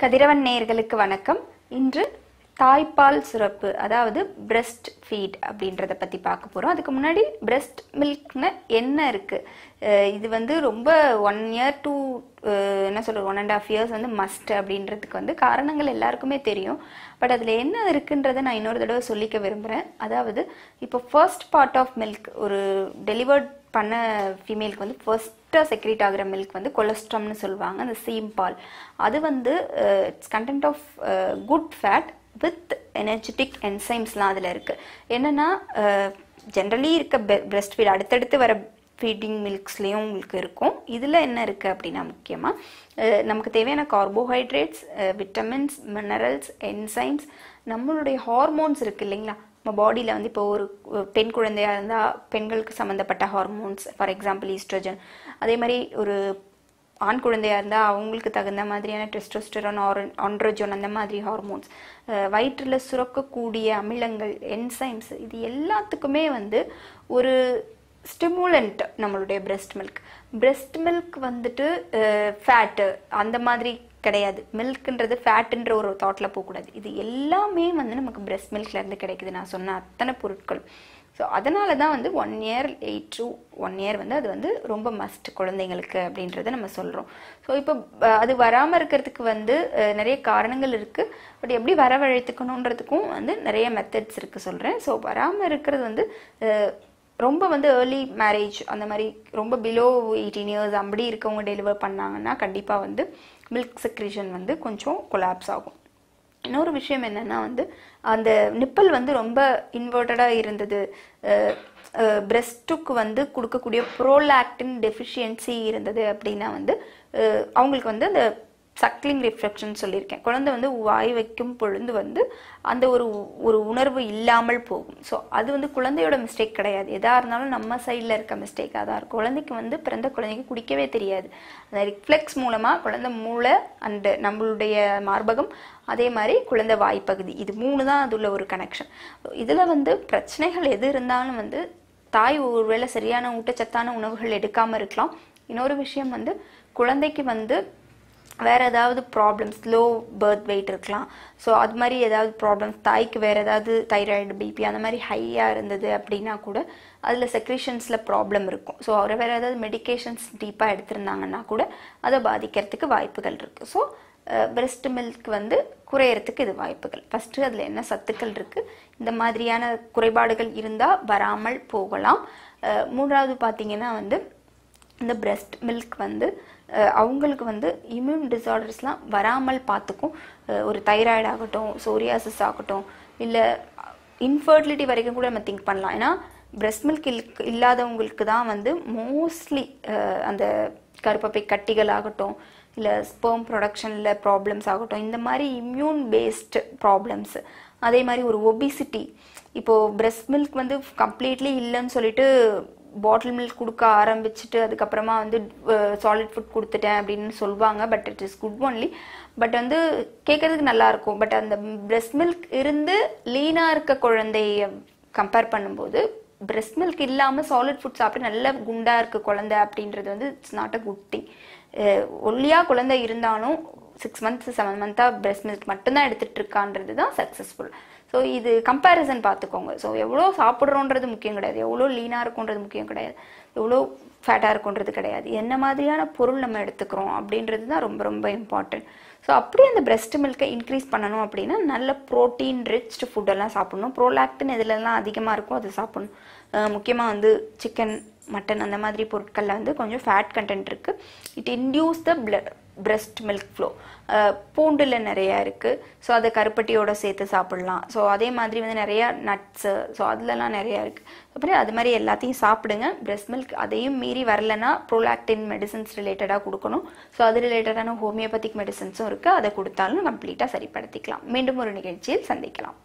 கதிரவன் நேயர்களுக்கு வணக்கம். இன்று தாய்ப்பால் சுரப்பு அதாவது பிரெஸ்ட் ஃபீட் அப்படின்றத பற்றி பார்க்க போகிறோம் அதுக்கு முன்னாடி பிரெஸ்ட் மில்க்னு என்ன இருக்குது இது வந்து ரொம்ப ஒன் இயர் டூ என்ன சொல்கிறது ஒன் அண்ட் ஆஃப் இயர்ஸ் வந்து மஸ்ட் அப்படின்றதுக்கு வந்து காரணங்கள் எல்லாருக்குமே தெரியும். பட் அதில் என்ன இருக்குன்றதை நான் இன்னொரு தடவை சொல்லிக்க விரும்புகிறேன் அதாவது இப்போ ஃபர்ஸ்ட் பார்ட் ஆஃப் மில்க் ஒரு டெலிவர்ட் பண்ண ஃபீமேலுக்கு வந்து ஃபர்ஸ்ட் எக்ஸ்ட்ரா செக்ரேட் ஆகிற மில்க் வந்து கொலஸ்ட்ரம்னு சொல்லுவாங்க அந்த சீம் பால். அது வந்து it's content of good fat with energetic என்சைம்ஸ்லாம் அதில் இருக்குது என்னென்னா ஜென்ரலி இருக்க பிரெஸ்ட் ஃபீட் அடுத்தடுத்து வர ஃபீடிங் மில்க்ஸ்லேயும் உங்களுக்கு இருக்கும். இதில் என்ன இருக்குது அப்படின்னா முக்கியமாக நமக்கு தேவையான கார்போஹைட்ரேட்ஸ் விட்டமின்ஸ் மினரல்ஸ் என்சைம்ஸ் நம்மளுடைய ஹார்மோன்ஸ் இருக்குது இல்லைங்களா? நம்ம பாடியில் வந்து இப்போ ஒரு பெண் குழந்தையாக இருந்தால் பெண்களுக்கு சம்மந்தப்பட்ட ஹார்மோன்ஸ் ஃபார் எக்ஸாம்பிள் ஈஸ்ட்ரஜன் அதே மாதிரி ஒரு ஆண் குழந்தையாக இருந்தால் அவங்களுக்கு தகுந்த மாதிரியான டெஸ்டோஸ்டரான் ஆர் ஆண்ட்ரோஜோன் அந்த மாதிரி ஹார்மோன்ஸ் வயிற்றில் சுரக்கக்கூடிய அமிலங்கள் என்சைம்ஸ் இது எல்லாத்துக்குமே வந்து ஒரு ஸ்டிமுலண்ட் நம்மளுடைய பிரெஸ்ட் மில்க் பிரெஸ்ட் மில்க் வந்துட்டு ஃபேட்டு அந்த மாதிரி கிடையாது. மில்க்ன்றது ஃபேட்டுன்ற ஒரு தாட்டில் போகக்கூடாது. இது எல்லாமே வந்து நமக்கு பிரெஸ்ட் மில்க்லேருந்து கிடைக்குது. நான் சொன்ன அத்தனை பொருட்கள் ஸோ அதனால தான் வந்து one year eight to one year வந்து அது வந்து ரொம்ப மஸ்ட் குழந்தைங்களுக்கு அப்படின்றத நம்ம சொல்கிறோம் ஸோ இப்போ அது வராமல் இருக்கிறதுக்கு வந்து நிறைய காரணங்கள் இருக்குது பட் எப்படி வரவழைத்துக்கணுன்றதுக்கும் வந்து நிறைய மெத்தட்ஸ் இருக்குது சொல்கிறேன் ஸோ வராமல் இருக்கிறது வந்து ரொம்ப வந்து ஏர்லி மேரேஜ் அந்த மாதிரி ரொம்ப பிலோ எயிட்டீன் இயர்ஸ் அப்படி இருக்கவங்க டெலிவர் பண்ணாங்கன்னா கண்டிப்பாக வந்து மில்க் செக்ரேஷன் வந்து கொஞ்சம் கொலாப்ஸ் ஆகும். இன்னொரு விஷயம் என்னென்னா வந்து அந்த நிப்பல் வந்து ரொம்ப இன்வெர்ட்டடாக இருந்தது. பிரெஸ்ட்டுக்கு வந்து கொடுக்கக்கூடிய ப்ரோலாக்டின் டெஃபிஷியன்சி இருந்தது அப்படின்னா வந்து அவங்களுக்கு வந்து அந்த சக்லிங் ரிஃப்ளெக்ஷன் சொல்லியிருக்கேன். குழந்தை வந்து வாய் வைக்கும் பொழுது வந்து அந்த ஒரு ஒரு உணர்வு இல்லாமல் போகும். ஸோ அது வந்து குழந்தையோட மிஸ்டேக் கிடையாது. எதாக இருந்தாலும் நம்ம சைடில் இருக்க மிஸ்டேக்காக தான் இருக்கும். குழந்தைக்கு வந்து பிறந்த குழந்தைக்கு குடிக்கவே தெரியாது. அந்த ரிஃப்ளெக்ஸ் மூலமாக குழந்தை மூளை அண்டு நம்மளுடைய மார்பகம் அதே மாதிரி குழந்தை வாய்ப்பகுதி. இது மூணு தான் அதுள்ள ஒரு கனெக்ஷன் இதில் வந்து பிரச்சனைகள் எது இருந்தாலும் வந்து தாய் ஒருவேளை சரியான ஊட்டச்சத்தான உணவுகள் எடுக்காமல் இருக்கலாம். இன்னொரு விஷயம் வந்து குழந்தைக்கு வந்து வேறு ஏதாவது ப்ராப்ளம்ஸ் லோ பர்த் வெயிட் இருக்கலாம். ஸோ அது மாதிரி ஏதாவது ப்ராப்ளம்ஸ் தாய்க்கு வேறு ஏதாவது தைராய்டு பிபி அந்த மாதிரி ஹையாக இருந்தது அப்படின்னா கூட அதில் செக்ரீஷன்ஸில் ப்ராப்ளம் இருக்கும். ஸோ அவரை வேறு ஏதாவது மெடிக்கேஷன்ஸ் டீப்பாக எடுத்திருந்தாங்கன்னா கூட அதை பாதிக்கிறதுக்கு வாய்ப்புகள் இருக்குது ஸோ பிரெஸ்ட் மில்க் வந்து குறையறதுக்கு இது வாய்ப்புகள். ஃபஸ்ட்டு அதில் என்ன சத்துக்கள் இருக்குது இந்த மாதிரியான குறைபாடுகள் இருந்தால் வராமல் போகலாம். மூன்றாவது பார்த்தீங்கன்னா வந்து இந்த பிரெஸ்ட் மில்க் வந்து அவங்களுக்கு வந்து இம்யூன் டிசார்டர்ஸ்லாம் வராமல் பார்த்துக்கும். ஒரு தைராய்டு ஆகட்டும் சோரியாசிஸ் ஆகட்டும் இல்லை இன்ஃபர்டிலிட்டி வரைக்கும் கூட நம்ம திங்க் பண்ணலாம். ஏன்னா பிரெஸ்ட் மில்க் இல்லாதவங்களுக்கு தான் வந்து மோஸ்ட்லி அந்த கருப்பப்பை கட்டிகள் ஆகட்டும் இல்லை ஸ்பெர்ம் ப்ரொடக்ஷனில் ப்ராப்ளம்ஸ் ஆகட்டும் இந்த மாதிரி இம்யூன் பேஸ்டு ப்ராப்ளம்ஸ் அதே மாதிரி ஒரு ஒபிசிட்டி இப்போது பிரெஸ்ட் மில்க் வந்து கம்ப்ளீட்லி இல்லைன்னு சொல்லிட்டு பாட்டில் மில்க் கொடுக்க ஆரம்பிச்சுட்டு அதுக்கப்புறமா வந்து சாலிட் ஃபுட் கொடுத்துட்டேன் அப்படின்னு சொல்லுவாங்க. But it is good only but வந்து கேட்கறதுக்கு நல்லாயிருக்கும் பட் அந்த பிரெஸ்ட் மில்க் இருந்து லீனாக இருக்க குழந்தைய கம்பேர் பண்ணும்போது பிரெஸ்ட் மில்க் இல்லாமல் சாலிட் ஃபுட் சாப்பிட்டு நல்ல குண்டாக இருக்க குழந்தை அப்படின்றது வந்து it's not a good thing ஒல்லியாக குழந்தை இருந்தாலும் சிக்ஸ் மந்த்ஸ் செவன் மந்த்தாக பிரெஸ்ட் மில்க் மட்டும்தான் எடுத்துகிட்டு இருக்கான்றது தான் சக்ஸஸ்ஃபுல் ஸோ இது கம்பேரிசன் பார்த்துக்கோங்க. ஸோ எவ்வளோ சாப்பிட்றோன்றது முக்கியம் கிடையாது. எவ்வளோ லீனாக இருக்குன்றது முக்கியம் கிடையாது. எவ்வளோ ஃபேட்டாக இருக்குன்றது கிடையாது. என்ன மாதிரியான பொருள் நம்ம எடுத்துக்கிறோம் அப்படின்றது தான் ரொம்ப ரொம்ப இம்பார்ட்டன்ட் ஸோ அப்படியே அந்த பிரெஸ்ட் மில்கை இன்க்ரீஸ் பண்ணணும் அப்படின்னா நல்ல ப்ரோட்டீன் ரிச் ஃபுட்டெல்லாம் சாப்பிடணும். ப்ரோலாக்டின் இதிலெல்லாம் அதிகமாக இருக்கும் அது சாப்பிடணும். முக்கியமாக வந்து சிக்கன் மட்டன் அந்த மாதிரி பொருட்களில் வந்து கொஞ்சம் ஃபேட் கண்டென்ட் இருக்குது it induce the blood breast milk flow பூண்டில் நிறையா இருக்குது ஸோ அதை கருப்பட்டியோட சேர்த்து சாப்பிட்லாம். ஸோ அதே மாதிரி வந்து நிறையா நட்ஸு ஸோ அதுலலாம் நிறையா இருக்குது அப்புறம் அது மாதிரி எல்லாத்தையும் சாப்பிடுங்க. பிரெஸ்ட் மில்க் அதையும் மீறி வரலன்னா ப்ரோலாக்டின் மெடிசன்ஸ் ரிலேட்டடாக கொடுக்கணும். ஸோ அது ரிலேட்டடான ஹோமியோபதிக் மெடிசன்ஸும் இருக்குது அதை கொடுத்தாலும் கம்ப்ளீட்டாக சரிப்படுத்திக்கலாம். மீண்டும் ஒரு நிகழ்ச்சியில் சந்திக்கலாம்.